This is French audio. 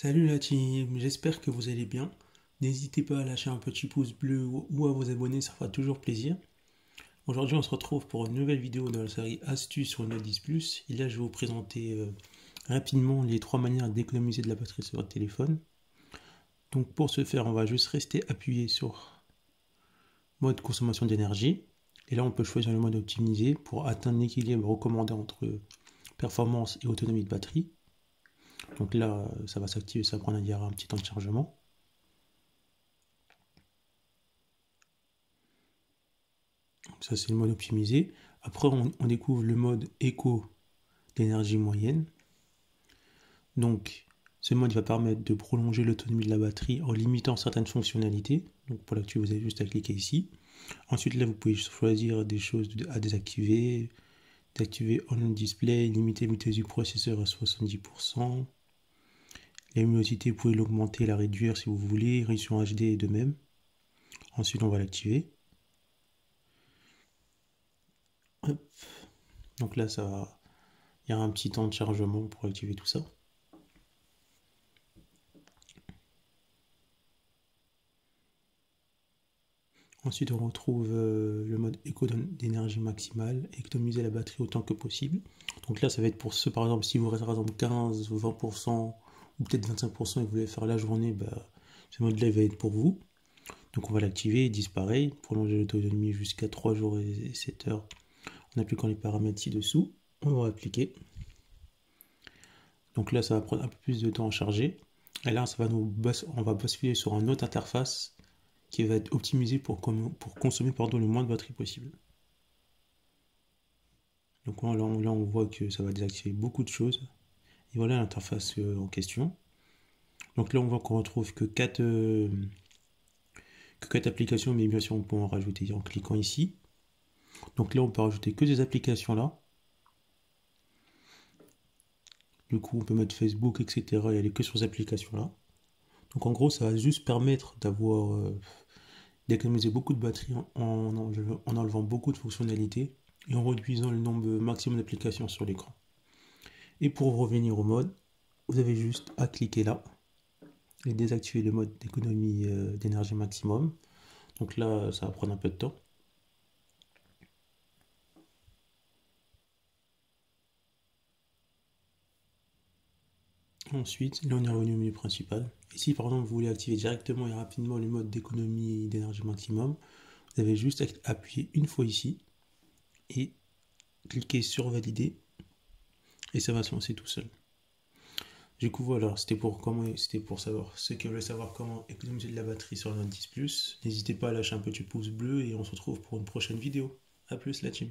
Salut la team, j'espère que vous allez bien. N'hésitez pas à lâcher un petit pouce bleu ou à vous abonner, ça fera toujours plaisir. Aujourd'hui, on se retrouve pour une nouvelle vidéo dans la série Astuces sur Note 10 Plus. Et là, je vais vous présenter euh, rapidement les trois manières d'économiser de la batterie sur votre téléphone. Donc, pour ce faire, on va juste rester appuyé sur mode consommation d'énergie. Et là, on peut choisir le mode optimisé pour atteindre l'équilibre recommandé entre performance et autonomie de batterie. Donc là, ça va s'activer, ça va prendre un petit temps de chargement. ça, c'est le mode optimisé. Après, on, découvre le mode éco d'énergie moyenne. Donc, ce mode va permettre de prolonger l'autonomie de la batterie en limitant certaines fonctionnalités. Donc, pour l'activer, vous avez juste à cliquer ici. Ensuite, là, vous pouvez choisir des choses à désactiver. Désactiver on display, limiter vitesse du processeur à 70%. La luminosité, vous pouvez l'augmenter, la réduire si vous voulez. Résolution HD de même. Ensuite, on va l'activer. Donc là, ça, il y a un petit temps de chargement pour activer tout ça. Ensuite, on retrouve euh, le mode éco d'énergie maximale, économiser la batterie autant que possible. Donc là, ça va être pour ceux, par exemple, si vous restez par exemple 15 ou 20% ou peut-être 25% et vous voulez faire la journée, bah, ce mode-là va être pour vous. Donc on va l'activer, il disparaît, prolonger l'autonomie jusqu'à 3 jours et 7 heures en appliquant les paramètres ci-dessous. On va appliquer. Donc là, ça va prendre un peu plus de temps à charger. Et là, ça va nous on va basculer sur une autre interface qui va être optimisée pour, pour consommer pardon, le moins de batterie possible. Donc là, on voit que ça va désactiver beaucoup de choses. Et voilà l'interface euh, en question. Donc là, on voit qu'on retrouve que 4, euh, que 4 applications, mais bien sûr, on peut en rajouter en cliquant ici. Donc là, on peut rajouter que des applications là. Du coup, on peut mettre Facebook, etc. et aller que sur ces applications là. Donc en gros, ça va juste permettre d'avoir euh, d'économiser beaucoup de batterie en, en, enlevant beaucoup de fonctionnalités et en réduisant le nombre maximum d'applications sur l'écran. Et pour revenir au mode, vous avez juste à cliquer là et désactiver le mode d'économie euh, d'énergie maximum. Donc là, ça va prendre un peu de temps. Ensuite, là on est revenu au menu principal. Et si par exemple vous voulez activer directement et rapidement le mode d'économie d'énergie maximum, vous avez juste à appuyer une fois ici et cliquer sur valider et ça va se lancer tout seul. Du coup voilà, c'était pour comment pour savoir ceux qui veulent savoir comment économiser de la batterie sur 10 Plus. N'hésitez pas à lâcher un petit pouce bleu et on se retrouve pour une prochaine vidéo. A plus la team.